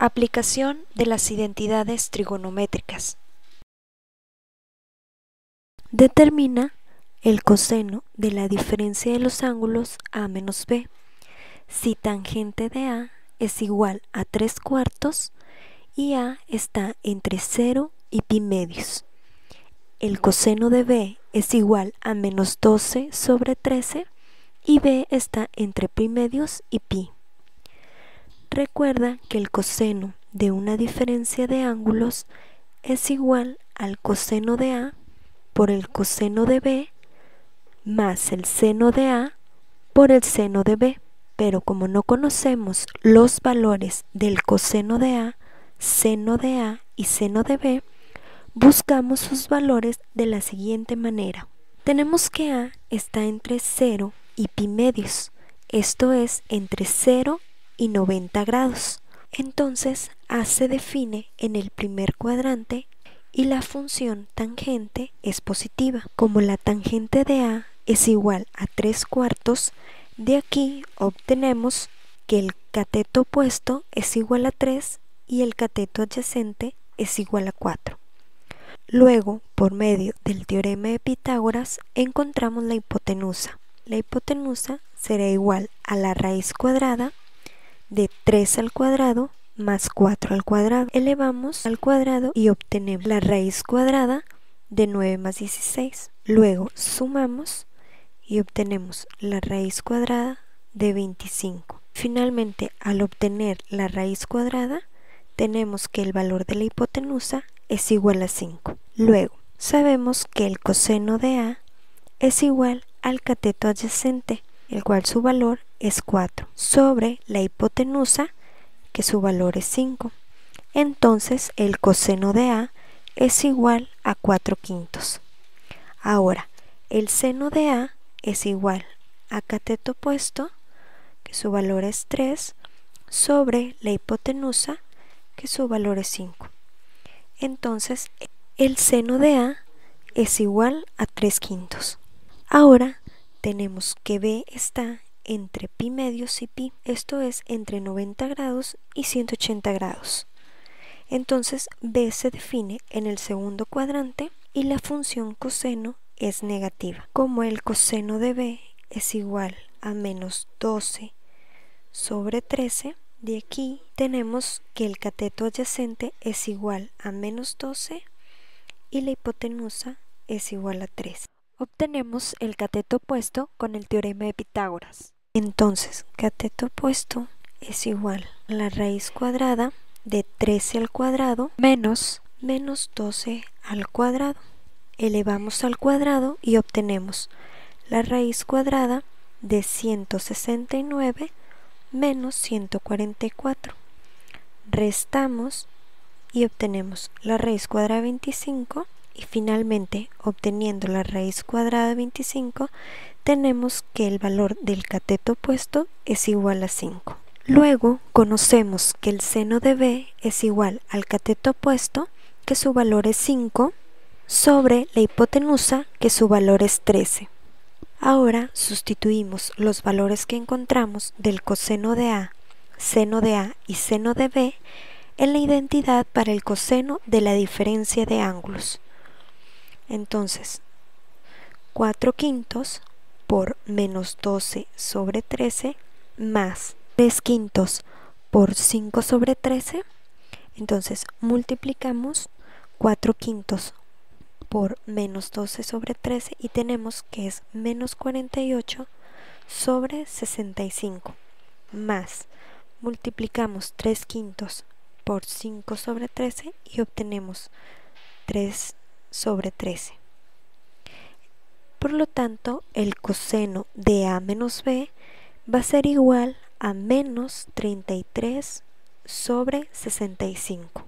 Aplicación de las identidades trigonométricas. Determina el coseno de la diferencia de los ángulos a menos b si tangente de a es igual a 3 cuartos y a está entre 0 y pi medios. El coseno de b es igual a menos 12 sobre 13 y b está entre pi medios y pi. Recuerda que el coseno de una diferencia de ángulos es igual al coseno de A por el coseno de B más el seno de A por el seno de B. Pero como no conocemos los valores del coseno de A, seno de A y seno de B, buscamos sus valores de la siguiente manera. Tenemos que A está entre 0 y pi medios, esto es entre 0 y 90 grados. Entonces A se define en el primer cuadrante y la función tangente es positiva. Como la tangente de A es igual a 3 cuartos, de aquí obtenemos que el cateto opuesto es igual a 3 y el cateto adyacente es igual a 4. Luego, por medio del teorema de Pitágoras, encontramos la hipotenusa. La hipotenusa será igual a la raíz cuadrada de 3 al cuadrado más 4 al cuadrado. Elevamos al cuadrado y obtenemos la raíz cuadrada de 9 más 16. Luego sumamos y obtenemos la raíz cuadrada de 25. Finalmente, al obtener la raíz cuadrada, tenemos que el valor de la hipotenusa es igual a 5. Luego, sabemos que el coseno de A es igual al cateto adyacente, el cual su valor es 4, sobre la hipotenusa, que su valor es 5. Entonces el coseno de A es igual a 4 quintos. Ahora, el seno de A es igual a cateto opuesto, que su valor es 3, sobre la hipotenusa, que su valor es 5. Entonces, el seno de A es igual a 3 quintos. Ahora, tenemos que B está entre pi medios y pi, esto es entre 90 grados y 180 grados. Entonces b se define en el segundo cuadrante y la función coseno es negativa. Como el coseno de b es igual a menos 12 sobre 13, de aquí tenemos que el cateto adyacente es igual a menos 12 y la hipotenusa es igual a 3. Obtenemos el cateto opuesto con el teorema de Pitágoras. Entonces, cateto opuesto es igual a la raíz cuadrada de 13 al cuadrado menos menos 12 al cuadrado. Elevamos al cuadrado y obtenemos la raíz cuadrada de 169 menos 144. Restamos y obtenemos la raíz cuadrada de 25 y finalmente obteniendo la raíz cuadrada de 25 tenemos que el valor del cateto opuesto es igual a 5. Luego conocemos que el seno de b es igual al cateto opuesto, que su valor es 5, sobre la hipotenusa, que su valor es 13. Ahora sustituimos los valores que encontramos del coseno de a, seno de a y seno de b en la identidad para el coseno de la diferencia de ángulos. Entonces, 4 quintos por menos 12 sobre 13 más 3 quintos por 5 sobre 13. Entonces multiplicamos 4 quintos por menos 12 sobre 13 y tenemos que es menos 48 sobre 65 más multiplicamos 3 quintos por 5 sobre 13 y obtenemos 3 sobre 13. Por lo tanto, el coseno de A menos B va a ser igual a menos 33 sobre 65.